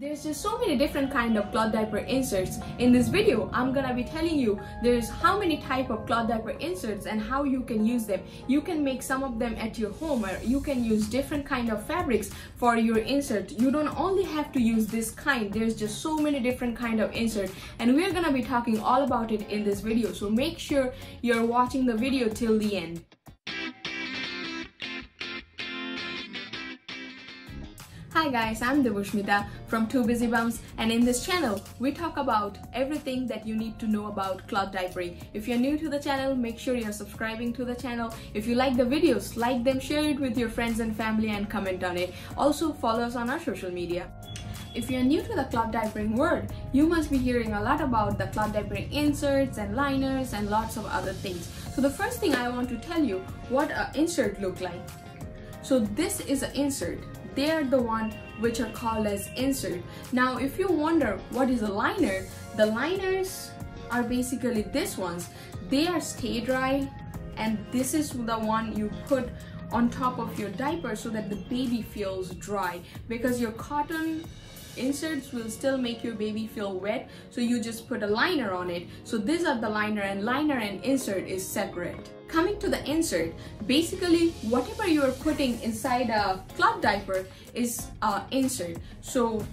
There's just so many different kind of cloth diaper inserts. In this video, I'm gonna be telling you there's how many type of cloth diaper inserts and how you can use them. You can make some of them at your home or you can use different kind of fabrics for your insert. You don't only have to use this kind. There's just so many different kind of insert and we're gonna be talking all about it in this video. So make sure you're watching the video till the end. Hi guys, I'm Devushmita from Two Busy Bums and in this channel we talk about everything that you need to know about cloth diapering. If you're new to the channel, make sure you're subscribing to the channel. If you like the videos, like them, share it with your friends and family and comment on it. Also follow us on our social media. If you're new to the cloth diapering world, you must be hearing a lot about the cloth diapering inserts and liners and lots of other things. So the first thing I want to tell you what an insert look like. So this is an insert they are the one which are called as insert. Now if you wonder what is a liner, the liners are basically this ones. They are stay dry and this is the one you put on top of your diaper so that the baby feels dry because your cotton inserts will still make your baby feel wet so you just put a liner on it so these are the liner and liner and insert is separate coming to the insert basically whatever you are putting inside a cloth diaper is a insert. So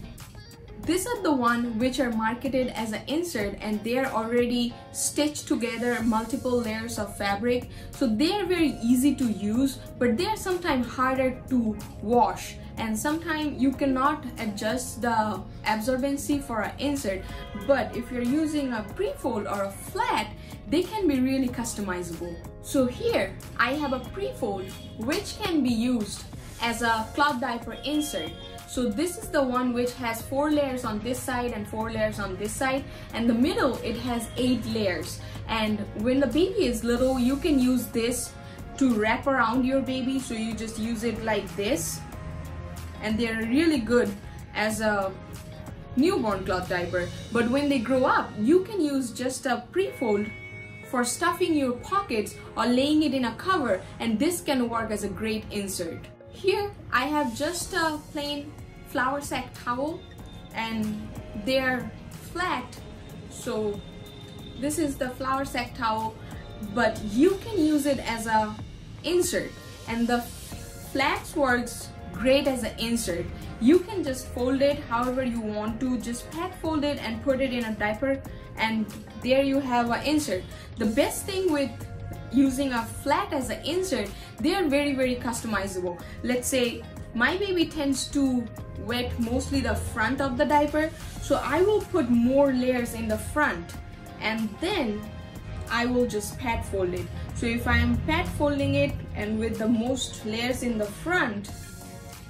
these are the one which are marketed as an insert and they are already stitched together multiple layers of fabric. So they are very easy to use but they are sometimes harder to wash and sometimes you cannot adjust the absorbency for an insert but if you're using a pre-fold or a flat they can be really customizable. So here I have a pre-fold which can be used as a cloth diaper insert. So this is the one which has four layers on this side and four layers on this side and the middle it has eight layers. And when the baby is little you can use this to wrap around your baby so you just use it like this and they're really good as a newborn cloth diaper. But when they grow up, you can use just a pre-fold for stuffing your pockets or laying it in a cover and this can work as a great insert. Here I have just a plain flour sack towel and they're flat so this is the flour sack towel but you can use it as a insert and the flats works great as an insert. You can just fold it however you want to, just pat fold it and put it in a diaper and there you have an insert. The best thing with using a flat as an insert, they are very very customizable. Let's say my baby tends to wet mostly the front of the diaper so I will put more layers in the front and then I will just pat fold it. So if I am pat folding it and with the most layers in the front,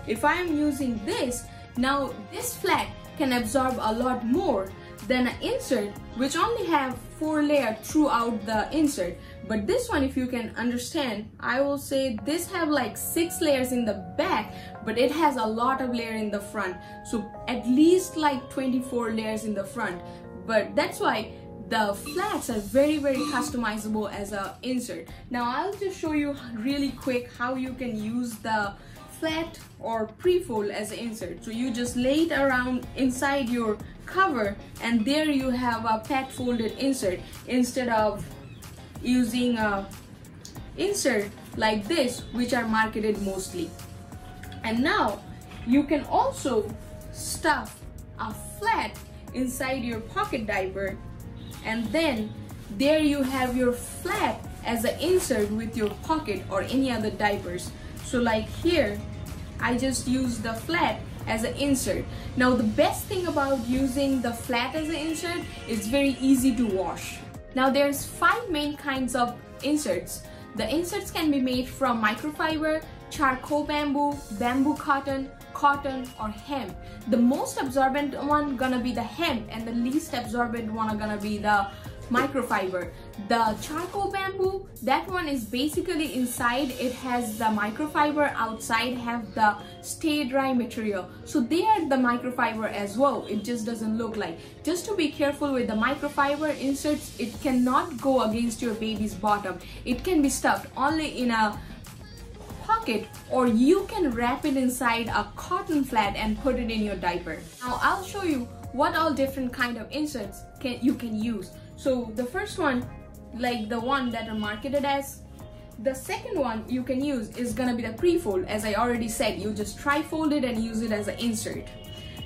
if I am using this, now this flat can absorb a lot more than an insert which only have four layers throughout the insert. But this one if you can understand I will say this have like six layers in the back but it has a lot of layer in the front. So at least like 24 layers in the front. But that's why the flats are very very customizable as a insert. Now I'll just show you really quick how you can use the flat or pre-fold as an insert. So you just lay it around inside your cover and there you have a pat folded insert instead of using a insert like this which are marketed mostly. And now you can also stuff a flat inside your pocket diaper and then there you have your flat as an insert with your pocket or any other diapers. So like here, I just use the flat as an insert. Now the best thing about using the flat as an insert is very easy to wash. Now there's five main kinds of inserts. The inserts can be made from microfiber, charcoal bamboo, bamboo cotton, cotton or hemp. The most absorbent one gonna be the hemp and the least absorbent one are gonna be the microfiber. The charcoal bamboo, that one is basically inside it has the microfiber, outside have the stay dry material. So they are the microfiber as well, it just doesn't look like. Just to be careful with the microfiber inserts, it cannot go against your baby's bottom. It can be stuffed only in a pocket or you can wrap it inside a cotton flat and put it in your diaper. Now I'll show you what all different kind of inserts can you can use. So the first one, like the one that are marketed as the second one you can use is gonna be the pre-fold. As I already said, you just tri-fold it and use it as an insert.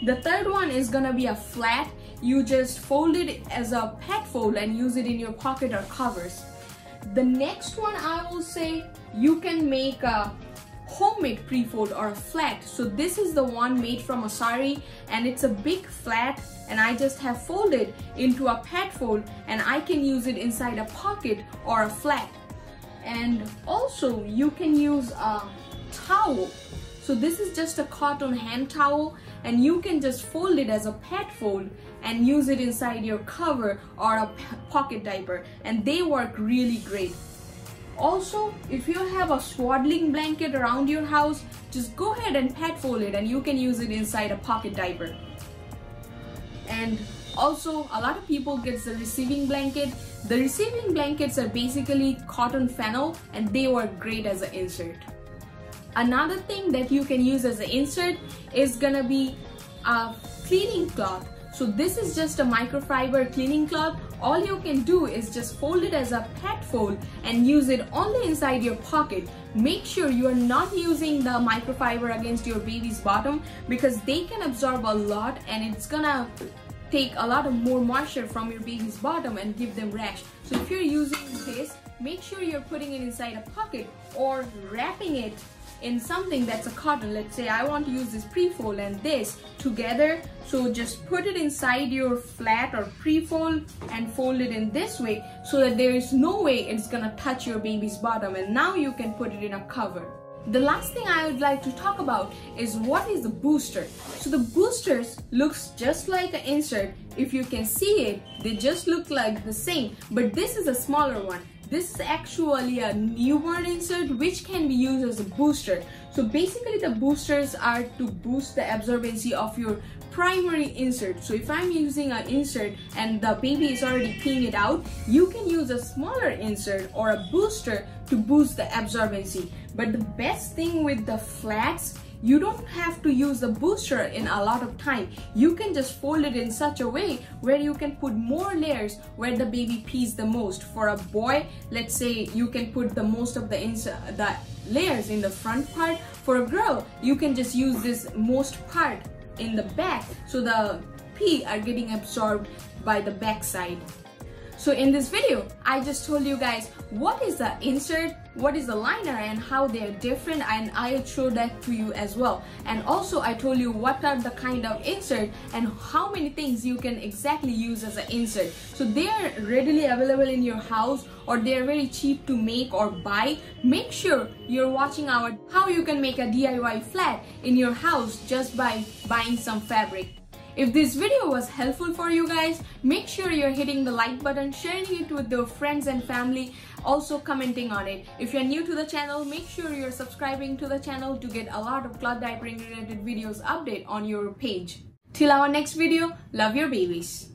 The third one is gonna be a flat. You just fold it as a pet fold and use it in your pocket or covers. The next one I will say you can make a homemade pre-fold or a flat. So this is the one made from a sari and it's a big flat and I just have folded into a pet fold and I can use it inside a pocket or a flat. And also you can use a towel so this is just a cotton hand towel and you can just fold it as a pet fold and use it inside your cover or a pocket diaper and they work really great. Also, if you have a swaddling blanket around your house, just go ahead and pet fold it and you can use it inside a pocket diaper. And also, a lot of people get the receiving blanket. The receiving blankets are basically cotton flannel and they work great as an insert. Another thing that you can use as an insert is gonna be a cleaning cloth. So this is just a microfiber cleaning cloth. All you can do is just fold it as a pet fold and use it only inside your pocket. Make sure you are not using the microfiber against your baby's bottom because they can absorb a lot and it's gonna take a lot of more moisture from your baby's bottom and give them rash. So if you're using this, make sure you're putting it inside a pocket or wrapping it in something that's a cotton let's say I want to use this pre-fold and this together so just put it inside your flat or pre-fold and fold it in this way so that there is no way it's gonna touch your baby's bottom and now you can put it in a cover the last thing I would like to talk about is what is the booster. So the boosters looks just like an insert. If you can see it, they just look like the same, but this is a smaller one. This is actually a newborn insert which can be used as a booster. So basically the boosters are to boost the absorbency of your primary insert. So if I'm using an insert and the baby is already peeing it out, you can use a smaller insert or a booster to boost the absorbency. But the best thing with the flats you don't have to use the booster in a lot of time. You can just fold it in such a way where you can put more layers where the baby pees the most. For a boy, let's say you can put the most of the, the layers in the front part. For a girl, you can just use this most part in the back so the pee are getting absorbed by the back side. So in this video, I just told you guys what is the insert, what is the liner and how they're different and I'll show that to you as well. And also I told you what are the kind of insert and how many things you can exactly use as an insert. So they're readily available in your house or they're very cheap to make or buy. Make sure you're watching our how you can make a DIY flat in your house just by buying some fabric. If this video was helpful for you guys, make sure you're hitting the like button, sharing it with your friends and family, also commenting on it. If you're new to the channel, make sure you're subscribing to the channel to get a lot of cloth diapering related videos update on your page. Till our next video, love your babies.